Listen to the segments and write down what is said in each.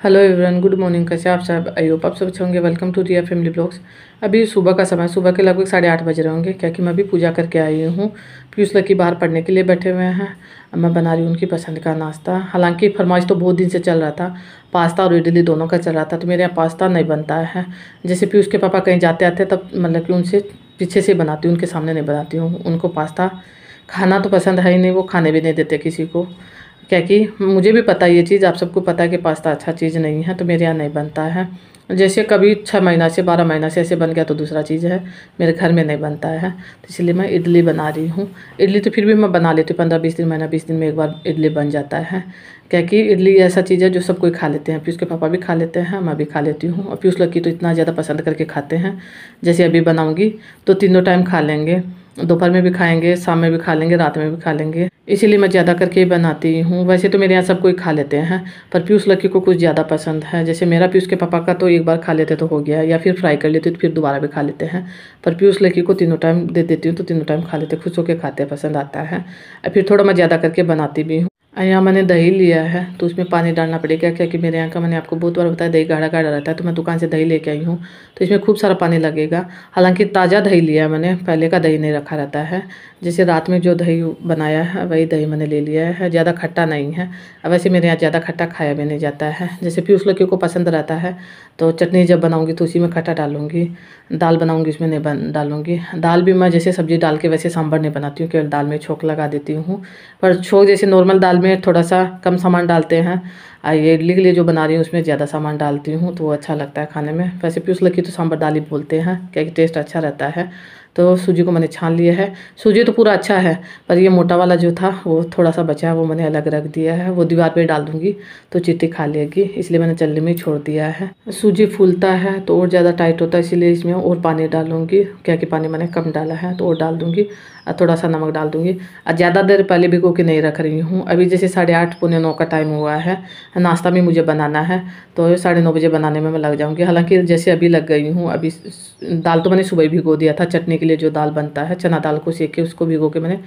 Hello everyone good morning कैसे आप सब? आई होप आप सब अच्छे होंगे। Welcome to Riya family blogs अभी सुबह का समय, सुबह के लगभग साढ़े आठ बज रहे होंगे, क्या कि मैं अभी पूजा करके आई हूँ। पीयूष लकी बाहर पढ़ने के लिए बैठे हुए हैं। अब मैं बना रही हूँ उनकी पसंद का नाश्ता। हालाँकि फरमाइश तो बहुत दिन से चल रहा था। पास्ता और इडली दोनों का चल रहा था तो मेरे यहाँ पास्ता नहीं बनता है। जैसे पीयूष के पापा कहीं जाते आते तब मतलब कि उनसे पीछे से बनाती हूँ, उनके सामने नहीं बनाती हूँ। उनको पास्ता खाना तो पसंद है ही नहीं, वो खाने भी नहीं देते किसी को। क्या कि मुझे भी पता ये चीज़, आप सबको पता है कि पास्ता अच्छा चीज़ नहीं है तो मेरे यहाँ नहीं बनता है। जैसे कभी छः महीना से, बारह महीना से ऐसे बन गया तो दूसरा चीज़ है, मेरे घर में नहीं बनता है। तो इसलिए मैं इडली बना रही हूँ। इडली तो फिर भी मैं बना लेती हूँ, पंद्रह बीस दिन, महीना बीस दिन में एक बार इडली बन जाता है। क्या कि इडली ऐसा चीज़ है जो सब कोई खा लेते हैं पीयूष के पापा भी खा लेते हैं, मैं भी खा लेती हूँ। और पीयूष लड़की तो इतना ज़्यादा पसंद करके खाते हैं। जैसे अभी बनाऊँगी तो तीनों टाइम खा लेंगे। दोपहर में भी खाएँगे, शाम में भी खा लेंगे, रात में भी खा लेंगे। इसीलिए मैं ज़्यादा करके ही बनाती हूँ। वैसे तो मेरे यहाँ सब कोई खा लेते हैं, पर पीयूष लक्की को कुछ ज़्यादा पसंद है। जैसे मेरा पीयूष के पापा का तो एक बार खा लेते तो हो गया, या फिर फ्राई कर लेते तो फिर दोबारा भी खा लेते हैं। पर पीयूष लकी को तीनों टाइम दे देती हूँ तो तीनों टाइम खा लेते, खुश होकर खाते पसंद आता है। फिर थोड़ा मैं ज़्यादा करके बनाती भी हूँ। यहाँ मैंने दही लिया है तो उसमें पानी डालना पड़ेगा। क्योंकि मेरे यहाँ का मैंने आपको बहुत बार बताया, दही गाढ़ा गाढ़ा रहता है तो मैं दुकान से दही लेके आई हूँ तो इसमें खूब सारा पानी लगेगा। हालाँकि ताज़ा दही लिया है मैंने, पहले का दही नहीं रखा रहता है। जैसे रात में जो दही बनाया है, वही दही मैंने ले लिया है। ज़्यादा खट्टा नहीं है। वैसे मेरे यहाँ ज़्यादा खट्टा खाया भी नहीं जाता है। जैसे पीयूष लड़कियों को पसंद रहता है तो चटनी जब बनाऊँगी तो उसी में खट्टा डालूँगी। दाल बनाऊँगी, उसमें नहीं बन, डालूँगी। दाल भी मैं जैसे सब्ज़ी डाल के वैसे सांभर नहीं बनाती हूँ, केवल दाल में छोंक लगा देती हूँ। पर छोंक जैसे नॉर्मल दाल में थोड़ा सा कम सामान डालते हैं ये इडली के लिए जो बना रही हूँ, उसमें ज़्यादा सामान डालती हूँ तो वो अच्छा लगता है खाने में। वैसे पीयूष लकी तो सांभर दाल ही बोलते हैं, क्या टेस्ट अच्छा रहता है। तो सूजी को मैंने छान लिया है। सूजी तो पूरा अच्छा है, पर ये मोटा वाला जो था, वो थोड़ा सा बचा है, वो मैंने अलग रख दिया है। वो दीवार पे डाल दूँगी तो चिट्टी खा लेगी, इसलिए मैंने चलने में छोड़ दिया है। सूजी फूलता है तो और ज़्यादा टाइट होता है, इसीलिए इसमें और पानी डालूँगी। क्या कि पानी मैंने कम डाला है तो और डाल दूँगी। थोड़ा सा नमक डाल दूँगी। और ज़्यादा देर पहले भिगो के नहीं रख रही हूँ। अभी जैसे साढ़े आठ, पौने नौ का टाइम हुआ है। नाश्ता भी मुझे बनाना है तो साढ़े नौ बजे बनाने में मैं लग जाऊँगी। हालाँकि जैसे अभी लग गई हूँ, अभी दाल तो मैंने सुबह भिगो दिया था चटनी के लिए जो दाल बनता है, चना दाल को सेक के उसको भिगो के मैंने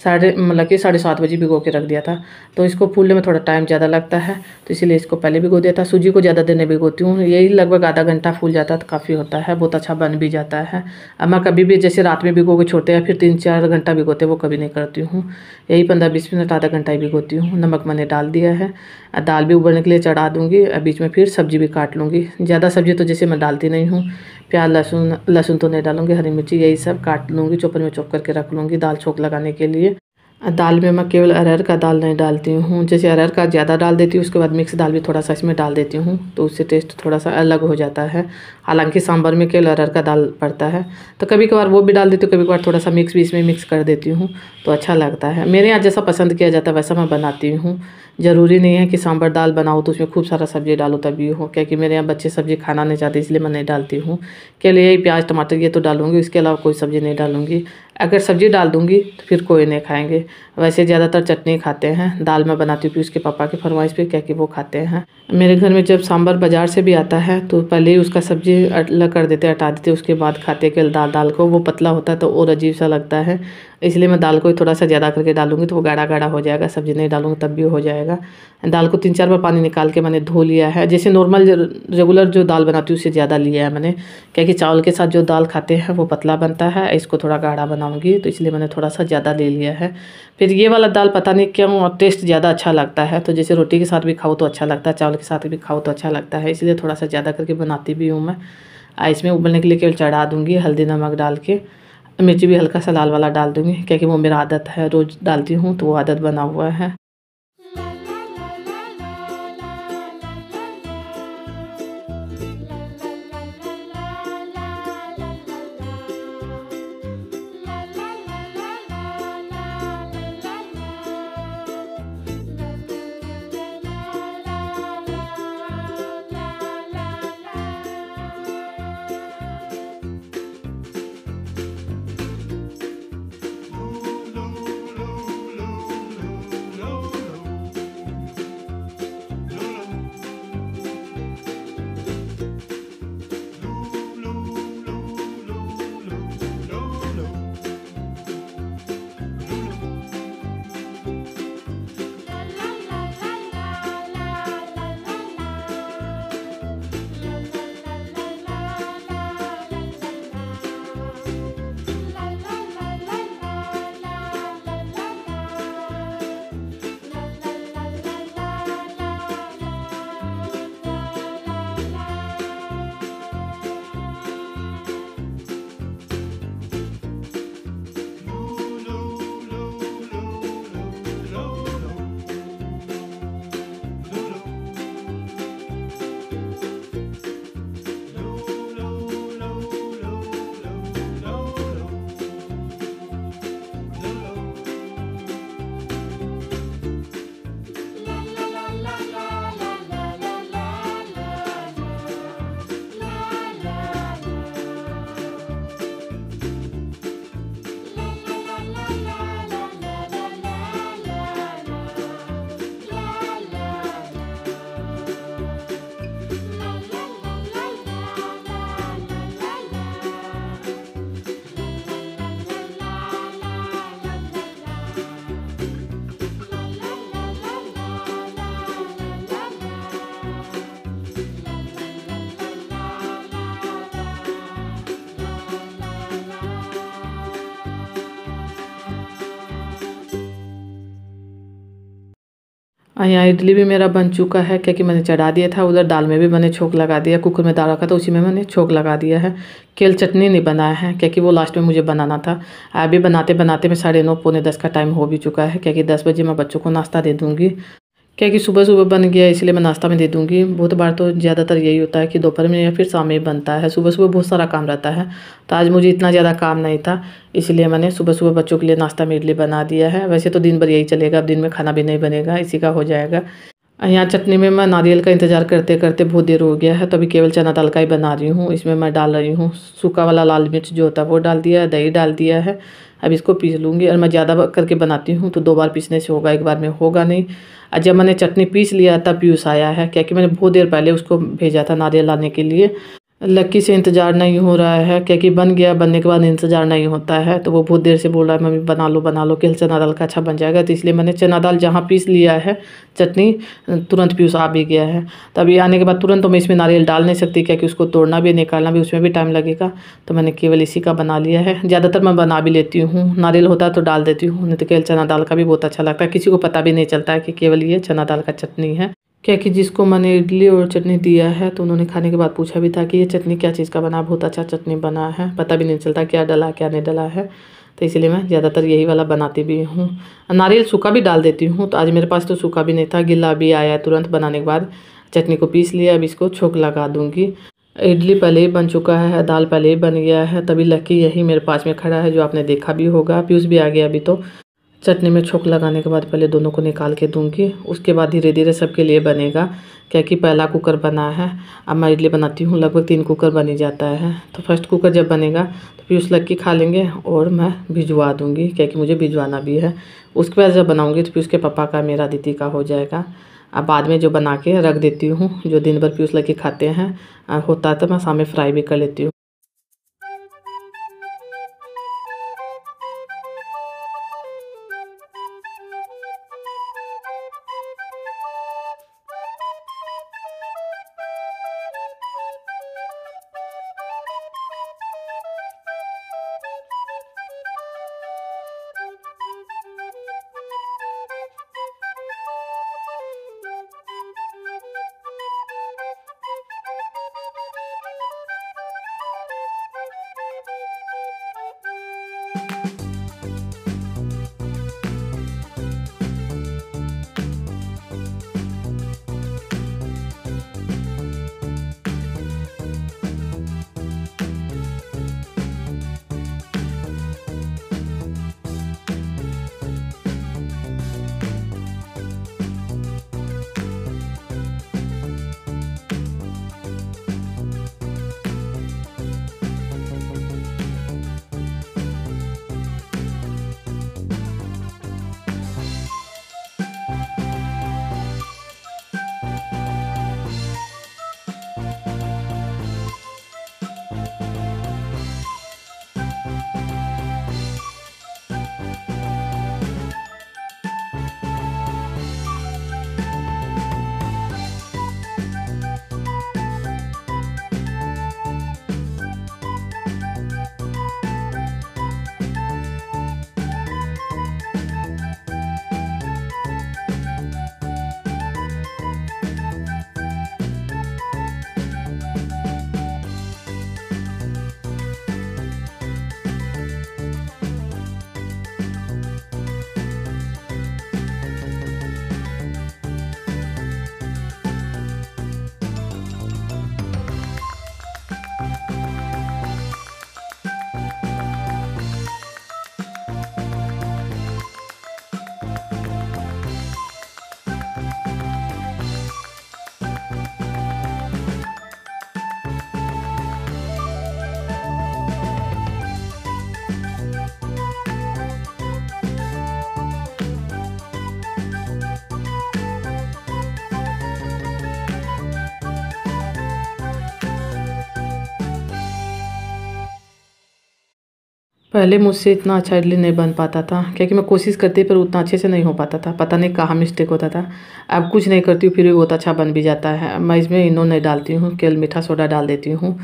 साढ़े मतलब कि साढ़े सात बजे भिगो के रख दिया था। तो इसको फूलने में थोड़ा टाइम ज़्यादा लगता है तो इसीलिए इसको पहले भिगो दिया था। सूजी को ज़्यादा देने भिगोती हूँ। यही लगभग आधा घंटा फूल जाता है तो काफ़ी होता है। बहुत अच्छा बन भी जाता है। अब मैं कभी भी जैसे रात में भिगो के छोड़ते या फिर तीन चार घंटा भिगोते, वो कभी नहीं करती हूँ। यही पंद्रह बीस मिनट आधा घंटा ही भिगोती हूँ। नमक मैंने डाल दिया है। दाल भी उबलने के लिए चढ़ा दूँगी। बीच में फिर सब्ज़ी भी काट लूँगी। ज़्यादा सब्ज़ी तो जैसे मैं डालती नहीं हूँ। प्याज, लहसुन लहसुन तो नहीं डालूँगी, हरी मिर्ची, यही सब काट लूँगी चोपर में चॉप करके रख लूँगी, दाल छोक लगाने के लिए। दाल में मैं केवल अरहर का दाल नहीं डालती हूँ। जैसे अरहर का ज़्यादा डाल देती हूँ, उसके बाद मिक्स दाल भी थोड़ा सा इसमें डाल देती हूँ तो उससे टेस्ट थोड़ा सा अलग हो जाता है। हालाँकि सांभर में केवल अरहर का दाल पड़ता है। तो कभी कभार वो भी डाल देती हूँ कभी कभार थोड़ा सा मिक्स भी इसमें मिक्स कर देती हूँ तो अच्छा लगता है। मेरे यहाँ जैसा पसंद किया जाता है, वैसा मैं बनाती हूँ। ज़रूरी नहीं है कि सांभर दाल बनाओ तो उसमें खूब सारा सब्ज़ी डालो तभी हो, क्योंकि मेरे यहाँ बच्चे सब्ज़ी खाना नहीं चाहते, इसलिए मैं नहीं डालती हूँ। के लिए प्याज, टमाटर ये तो डालूँगी इसके अलावा कोई सब्ज़ी नहीं डालूँगी। अगर सब्ज़ी डाल दूँगी तो फिर कोई नहीं खाएँगे। वैसे ज़्यादातर चटनी खाते हैं। दाल मैं बनाती हूँ उसके पापा की फरमाइश पे क्या कि वो खाते हैं। मेरे घर में जब सांभर बाज़ार से भी आता है तो पहले ही उसका सब्ज़ी कर देते हटा देते उसके बाद खाते के दाल दाल को वो पतला होता है तो और अजीब सा लगता है। इसलिए मैं दाल को थोड़ा सा ज़्यादा करके डालूँगी तो वो गाढ़ा गाढ़ा हो जाएगा, सब्ज़ी नहीं डालूँगी तब भी हो जाएगा। दाल को तीन चार बार पानी निकाल के मैंने धो लिया है। जैसे नॉर्मल रेगुलर जो दाल बनाती हूँ उससे ज़्यादा लिया है मैंने। क्या कि चावल के साथ जो दाल खाते हैं, वो पतला बनता है, इसको थोड़ा गाढ़ा बनाऊँगी तो इसलिए मैंने थोड़ा सा ज़्यादा ले लिया है। फिर ये वाला दाल पता नहीं क्यों और टेस्ट ज़्यादा अच्छा लगता है तो जैसे रोटी के साथ भी खाओ तो अच्छा लगता है, चावल के साथ भी खाओ तो अच्छा लगता है, इसलिए थोड़ा सा ज़्यादा करके बनाती भी हूँ मैं। इसमें उबलने के लिए केवल चढ़ा दूँगी, हल्दी नमक डाल के। मिर्ची भी हल्का सा लाल वाला डाल दूँगी, क्योंकि वो मेरा आदत है, रोज़ डालती हूँ तो वो आदत बना हुआ है। यहाँ इडली भी मेरा बन चुका है, क्योंकि मैंने चढ़ा दिया था, उधर दाल में भी मैंने छोंक लगा दिया, कुकर में दाल रखा था, उसी में मैंने छोंक लगा दिया है। केल चटनी नहीं बनाया है, क्योंकि वो लास्ट में मुझे बनाना था। अभी बनाते बनाते में साढ़े नौ, पौने दस का टाइम हो भी चुका है, क्योंकि दस बजे मैं बच्चों को नाश्ता दे दूँगी। क्या कि सुबह सुबह बन गया, इसलिए मैं नाश्ता में दे दूँगी। बहुत बार तो ज़्यादातर यही होता है कि दोपहर में या फिर शाम में बनता है। सुबह सुबह बहुत सारा काम रहता है तो आज मुझे इतना ज़्यादा काम नहीं था, इसलिए मैंने सुबह सुबह बच्चों के लिए नाश्ता में इडली बना दिया है। वैसे तो दिन भर यही चलेगा, अब दिन में खाना भी नहीं बनेगा, इसी का हो जाएगा। यहाँ चटनी में मैं नारियल का इंतज़ार करते करते बहुत देर हो गया है तो अभी केवल चना दाल का ही बना रही हूँ। इसमें मैं डाल रही हूँ, सूखा वाला लाल मिर्च जो होता है वो डाल दिया है, दही डाल दिया है अब इसको पीस लूँगी और मैं ज़्यादा करके बनाती हूँ तो दो बार पीसने से होगा, एक बार में होगा नहीं। और जब मैंने चटनी पीस लिया तब पीस आया है, क्योंकि मैंने बहुत देर पहले उसको भेजा था नारियल लाने के लिए। लक्की से इंतज़ार नहीं हो रहा है, क्योंकि बन गया, बनने के बाद इंतज़ार नहीं होता है। तो वो बहुत देर से बोल रहा है, मम्मी, बना लो बना लो कि चना दाल का अच्छा बन जाएगा। तो इसलिए मैंने चना दाल जहाँ पीस लिया है, चटनी, तुरंत पीस आ भी गया है। तभी आने के बाद तुरंत तो मैं इसमें नारियल डाल नहीं सकती, क्योंकि उसको तोड़ना भी, निकालना भी, उसमें भी टाइम लगेगा। तो मैंने केवल इसी का बना लिया है। ज़्यादातर मैं बना भी लेती हूँ। नारियल होता है तो डाल देती हूँ, नहीं तो केवल चना दाल का भी बहुत अच्छा लगता है। किसी को पता भी नहीं चलता है कि केवल ये चना दाल का चटनी है। क्या कि जिसको मैंने इडली और चटनी दिया है तो उन्होंने खाने के बाद पूछा भी था कि ये चटनी क्या चीज़ का बना, बहुत अच्छा चटनी बना है। पता भी नहीं चलता क्या डला, क्या नहीं डला है। तो इसलिए मैं ज़्यादातर यही वाला बनाती भी हूँ। नारियल सूखा भी डाल देती हूँ तो आज मेरे पास तो सूखा भी नहीं था, गिला भी आया तुरंत, बनाने के बाद चटनी को पीस लिया, अब इसको छोंक लगा दूँगी। इडली पहले ही बन चुका है दाल पहले ही बन गया है, तभी लकी यही मेरे पास में खड़ा है, जो आपने देखा भी होगा पीयूष भी आ गया अभी तो। चटनी में छोंक लगाने के बाद पहले दोनों को निकाल के दूँगी। उसके बाद धीरे धीरे सबके लिए बनेगा। क्या कि पहला कुकर बना है। अब मैं इडली बनाती हूँ। लगभग तीन कुकर बन जाता है। तो फ़र्स्ट कुकर जब बनेगा तो उस लग के खा लेंगे और मैं भिजवा दूँगी। क्या कि मुझे भिजवाना भी है। उसके बाद जब बनाऊँगी तो फिर उसके पापा का, मेरा, दीदी का हो जाएगा। अब बाद में जो बना के रख देती हूँ, जो दिन भर पीयूष लग खाते हैं होता है तो मैं सामने फ्राई भी कर लेती हूँ। पहले मुझसे इतना अच्छा इडली नहीं बन पाता था, क्योंकि मैं कोशिश करती पर उतना अच्छे से नहीं हो पाता था। पता नहीं कहाँ मिस्टेक होता था। अब कुछ नहीं करती हूँ, फिर भी बहुत अच्छा बन भी जाता है। मैं इसमें इनो नहीं डालती हूँ, केवल मीठा सोडा डाल देती हूँ।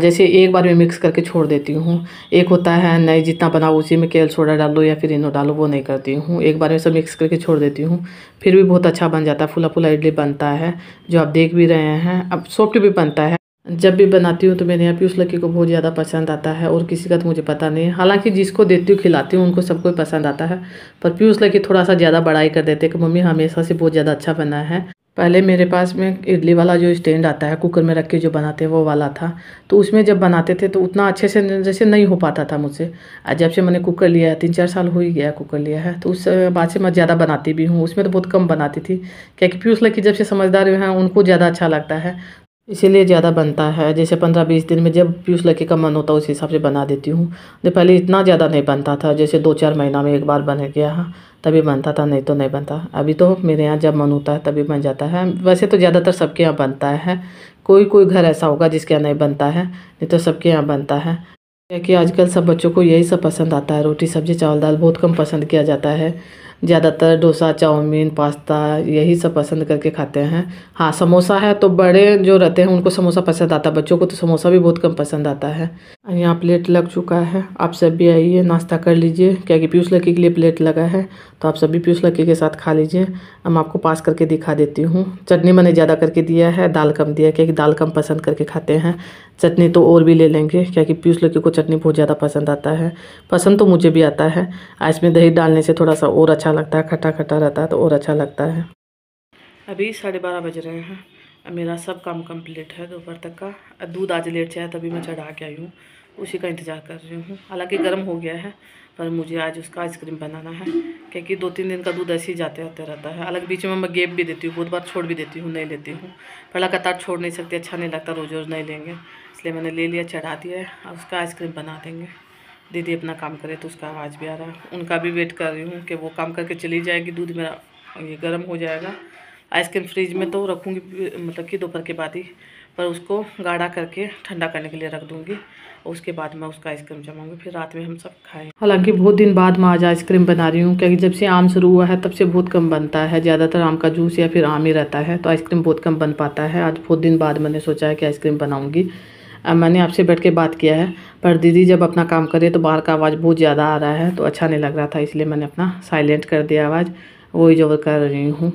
जैसे एक बार में मिक्स करके छोड़ देती हूँ। एक होता है नहीं, जितना बनाओ उसी में केवल सोडा डालो या फिर इनो डालो, वो नहीं करती हूँ। एक बार में सब मिक्स करके छोड़ देती हूँ। फिर भी बहुत अच्छा बन जाता है फुला फुला इडली बनता है, जो आप देख भी रहे हैं। अब सॉफ्ट भी बनता है। जब भी बनाती हूँ तो मेरे यहाँ पीयूष लकी को बहुत ज़्यादा पसंद आता है और किसी का तो मुझे पता नहीं हालाँकि जिसको देती हूँ, खिलाती हूँ, उनको सबको पसंद आता है। पर पीयूष लकी थोड़ा सा ज़्यादा बड़ाई कर देते कि मम्मी हमेशा से बहुत ज़्यादा अच्छा बना है। पहले मेरे पास में इडली वाला जो स्टैंड आता है, कुकर में रख के जो बनाते हैं, वो वाला था। तो उसमें जब बनाते थे तो उतना अच्छे से जैसे नहीं हो पाता था मुझसे। जब से मैंने कुकर लिया है तीन चार साल हो ही गया कुकर लिया है तो उस बाद से मैं ज़्यादा बनाती भी हूँ। उसमें तो बहुत कम बनाती थी, क्योंकि पीयूष लकी जब से समझदार हैं, उनको ज़्यादा अच्छा लगता है। इसीलिए ज़्यादा बनता है। जैसे पंद्रह बीस दिन में जब पीयूष लकी का मन होता है, उस हिसाब से बना देती हूँ। नहीं पहले इतना ज़्यादा नहीं बनता था, जैसे दो चार महीना में एक बार बन गया तभी बनता था, नहीं तो नहीं बनता। अभी तो मेरे यहाँ जब मन होता है, तभी बन जाता है। वैसे तो ज़्यादातर सबके यहाँ बनता है। कोई कोई घर ऐसा होगा जिसके यहाँ नहीं बनता है, नहीं तो सबके यहाँ बनता है। क्योंकि आजकल सब बच्चों को यही सब पसंद आता है, रोटी, सब्ज़ी, चावल, दाल बहुत कम पसंद किया जाता है। ज़्यादातर डोसा, चाउमीन, पास्ता यही सब पसंद करके खाते हैं। हाँ समोसा है तो बड़े जो रहते हैं उनको समोसा पसंद आता है, बच्चों को तो समोसा भी बहुत कम पसंद आता है। यहाँ प्लेट लग चुका है, आप सब भी आइए, नाश्ता कर लीजिए। क्या कि पीयूष लकी के लिए प्लेट लगा है तो आप सभी पीयूष लकी के साथ खा लीजिए। हम आपको पास करके दिखा देती हूँ। चटनी मैंने ज़्यादा करके दिया है, दाल कम दिया क्योंकि दाल कम पसंद करके खाते हैं। चटनी तो और भी ले लेंगे क्योंकि पीयूष लकी को चटनी बहुत ज़्यादा पसंद आता है। पसंद तो मुझे भी आता है इसमें दही डालने से थोड़ा सा और अच्छा लगता है खट्टा खट्टा रहता है तो और अच्छा लगता है। अभी साढ़े बारह बज रहे हैं। मेरा सब काम कंप्लीट है, दोपहर तक का। दूध आज लेट से तभी मैं चढ़ा के आई हूँ। उसी का इंतज़ार कर रही हूँ। हालाँकि गर्म हो गया है, पर मुझे आज उसका आइसक्रीम बनाना है, क्योंकि दो तीन दिन का दूध ऐसे ही जाते आते रहता है। अलग बीच में मैं गेप भी देती हूँ, बहुत बार छोड़ भी देती हूँ, नहीं लेती हूँ। पर लगातार छोड़ नहीं सकती अच्छा नहीं लगता रोज़ रोज़ नहीं लेंगे। इसलिए मैंने ले लिया, चढ़ा दिया है उसका आइसक्रीम बना देंगे। दीदी अपना काम करे तो उसका आवाज़ भी आ रहा है। उनका भी वेट कर रही हूँ कि वो काम करके चली जाएगी, दूध मेरा ये गर्म हो जाएगा। आइसक्रीम फ्रिज में तो रखूँगी मतलब कि दोपहर के बाद ही, पर उसको गाढ़ा करके ठंडा करने के लिए रख दूँगी और उसके बाद मैं उसका आइसक्रीम जमाऊँगी, फिर रात में हम सब खाएँ हालाँकि बहुत दिन बाद मैं आज आइसक्रीम बना रही हूँ, क्योंकि जब से आम शुरू हुआ है तब से बहुत कम बनता है। ज़्यादातर आम का जूस या फिर आम ही रहता है तो आइसक्रीम बहुत कम बन पाता है। आज बहुत दिन बाद मैंने सोचा है कि आइसक्रीम बनाऊँगी। मैंने आपसे बैठ के बात किया है, पर दीदी जब अपना काम करे तो बाहर का आवाज़ बहुत ज़्यादा आ रहा है तो अच्छा नहीं लग रहा था, इसलिए मैंने अपना साइलेंट कर दिया आवाज़, वही जो कर रही हूँ।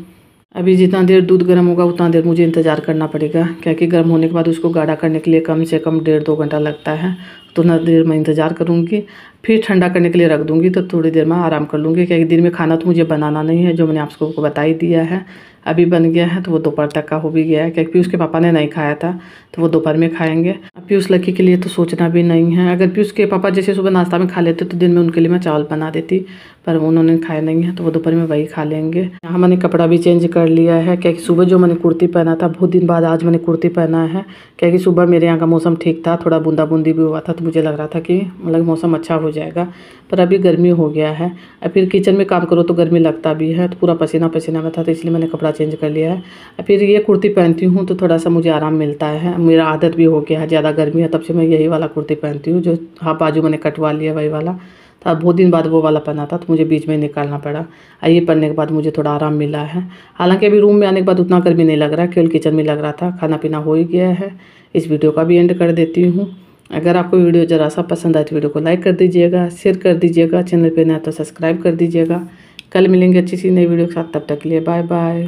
अभी जितना देर दूध गर्म होगा, उतना देर मुझे इंतज़ार करना पड़ेगा, क्योंकि गर्म होने के बाद उसको गाढ़ा करने के लिए कम से कम डेढ़ दो घंटा लगता है तो उतना देर मैं इंतज़ार करूँगी। फिर ठंडा करने के लिए रख दूँगी तो थोड़ी देर में आराम कर लूँगी, क्योंकि दिन में खाना तो मुझे बनाना नहीं है, जो मैंने आपको बता ही दिया है। अभी बन गया है तो वो दोपहर तक का हो भी गया है। क्योंकि पीयूष के पापा ने नहीं खाया था तो वो दोपहर में खाएँगे। अब पीयूष लड़की के लिए तो सोचना भी नहीं है। अगर पीयूष के पापा जैसे सुबह नाश्ता में खा लेते तो दिन में उनके लिए मैं चावल बना देती। पर उन्होंने खाया नहीं है तो वो दोपहर में वही खा लेंगे। यहाँ मैंने कपड़ा भी चेंज कर लिया है क्योंकि सुबह जो मैंने कुर्ती पहना था, बहुत दिन बाद आज मैंने कुर्ती पहना है। क्योंकि सुबह मेरे यहाँ का मौसम ठीक था, थोड़ा बूंदा बूंदी भी हुआ था तो मुझे लग रहा था कि मतलब मौसम अच्छा हो जाएगा, पर अभी गर्मी हो गया है। और फिर किचन में काम करो तो गर्मी लगता भी है तो पूरा पसीना पसीना में था तो इसलिए मैंने कपड़ा चेंज कर लिया है। और फिर ये कुर्ती पहनती हूँ तो थोड़ा सा मुझे आराम मिलता है, मेरा आदत भी हो गया है, ज़्यादा गर्मी है, तब से मैं यही वाला कुर्ती पहनती हूँ, जो हाँ बाजू मैंने कटवा लिया वही वाला। तो बहुत दिन बाद वो वाला पहना था तो मुझे बीच में निकालना पड़ा। और ये पहनने के बाद मुझे थोड़ा आराम मिला है। हालाँकि अभी रूम में आने के बाद उतना गर्मी नहीं लग रहा, केवल किचन में लग रहा था। खाना पीना हो ही गया है। इस वीडियो का भी एंड कर देती हूँ। अगर आपको वीडियो ज़रा सा पसंद आए तो वीडियो को लाइक कर दीजिएगा, शेयर कर दीजिएगा, चैनल पर नया तो सब्सक्राइब कर दीजिएगा। कल मिलेंगे अच्छी सी नई वीडियो के साथ। तब तक के लिए बाय बाय